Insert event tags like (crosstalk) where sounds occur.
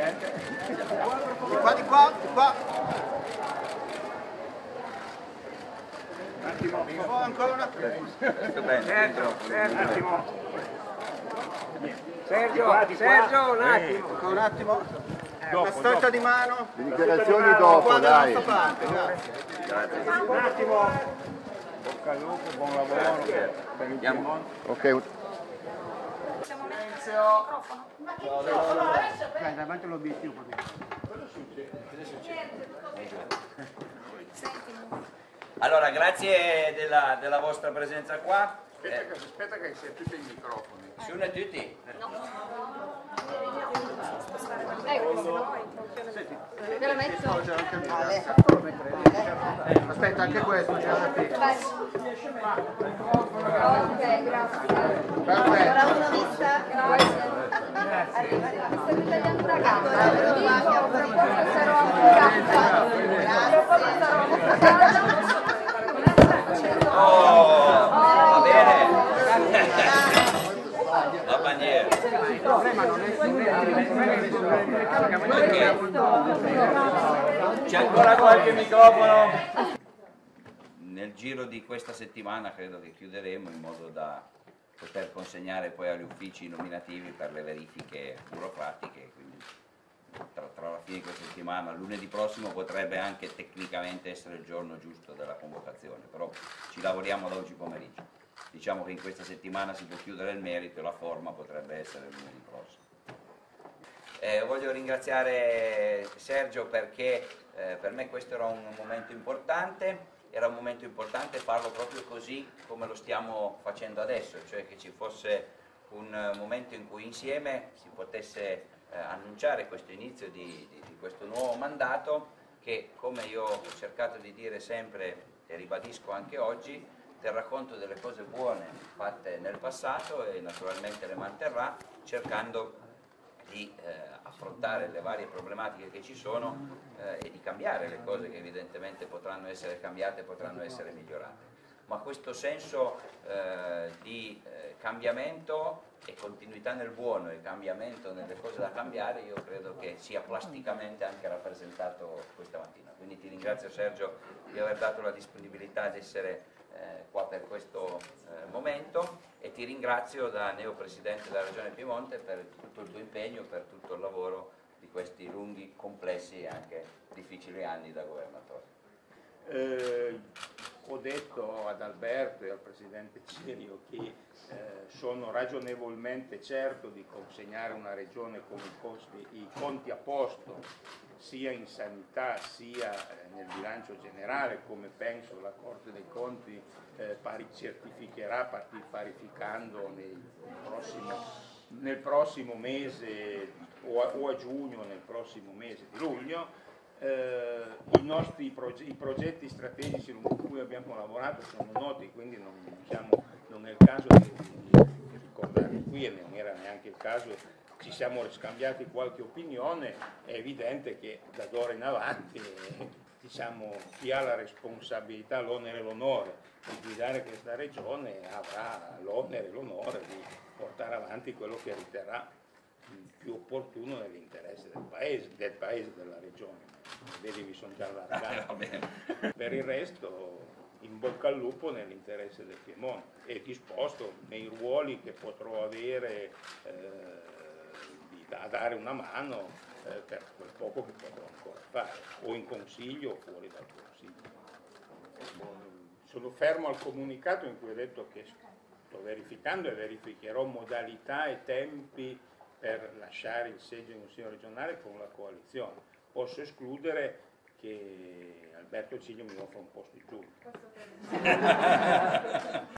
Di qua, di qua, di qua. Un attimo, oh, ancora un attimo. Sergio, Sergio, un attimo. Sergio, Sergio, un attimo. Ancora un attimo. Una stretta di mano. Le dichiarazioni dopo, dai. parte. Un attimo. Bocca al lupo, buon lavoro per il Piemonte. Ok, Dai, davanti all'obiettivo. Allora, grazie della, della vostra presenza qua. Eh, Aspetta che sia tutti i microfoni. si une a tutti. Ve lo metto? Aspetta, anche questo c'è la te. Ok, grazie. Perfetto. Ora una vista. Grazie. Arriva, arriva. Mi sta tagliando una gamba, lo dico, sarò avvocata. Fra poco. Oh, bene. La bandiera. C'è ancora qualche microfono? Nel giro di questa settimana credo che chiuderemo in modo da poter consegnare poi agli uffici nominativi per le verifiche burocratiche. Quindi tra, tra la fine di questa settimana, lunedì prossimo potrebbe anche tecnicamente essere il giorno giusto della convocazione, però ci lavoriamo da oggi pomeriggio. Diciamo che in questa settimana si può chiudere il merito e la forma potrebbe essere lunedì prossimo. Eh, voglio ringraziare Sergio perché eh, per me questo era un momento importante, era un momento importante farlo proprio così come lo stiamo facendo adesso, cioè che ci fosse un momento in cui insieme si potesse eh, annunciare questo inizio di, di- di questo nuovo mandato che come io ho cercato di dire sempre e ribadisco anche oggi, terrà conto delle cose buone fatte nel passato e naturalmente le manterrà cercando di eh, affrontare le varie problematiche che ci sono eh, e di cambiare le cose che evidentemente potranno essere cambiate e potranno essere migliorate. Ma questo senso eh, di eh, cambiamento e continuità nel buono e cambiamento nelle cose da cambiare io credo che sia plasticamente anche rappresentato questa mattina. Quindi ti ringrazio Sergio di aver dato la disponibilità di essere eh, qua per questo eh, momento e ti ringrazio da neopresidente della Regione Piemonte per tutto il tuo impegno, per tutto il lavoro di questi lunghi, complessi e anche difficili anni da governatore. Eh, ho detto ad Alberto e al Presidente Cirio che eh, sono ragionevolmente certo di consegnare una regione con i, costi- i conti a posto sia in sanità sia eh, nel bilancio generale, come penso la Corte dei Conti eh, certificherà parificando nel prossimo, nel prossimo mese o a, o a giugno, nel prossimo mese di luglio. Eh, i nostri proge- i progetti strategici su cui abbiamo lavorato sono noti, quindi non, diciamo, non è il caso di, di- di ricordarli qui e non era neanche il caso, ci siamo scambiati qualche opinione, è evidente che da d'ora in avanti eh, diciamo, chi ha la responsabilità, l'onere e l'onore di guidare questa regione avrà l'onere e l'onore di portare avanti quello che riterrà più opportuno nell'interesse del paese, del paese della regione. Vedi, mi sono già allargato. (laughs) Per il resto, in bocca al lupo nell'interesse del Piemonte e disposto nei ruoli che potrò avere eh, a dare una mano eh, per quel poco che potrò ancora fare, o in consiglio o fuori dal consiglio. Sono fermo al comunicato in cui ho detto che sto verificando e verificherò modalità e tempi per lasciare il seggio in consiglio regionale con la coalizione. Posso escludere che Alberto Ciglio mi offra un posto in giù. (laughs)